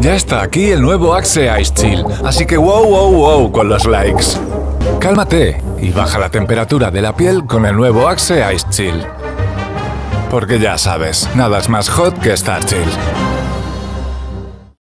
Ya está aquí el nuevo Axe Ice Chill, así que wow, wow, wow con los likes. Cálmate y baja la temperatura de la piel con el nuevo Axe Ice Chill. Porque ya sabes, nada es más hot que estar chill.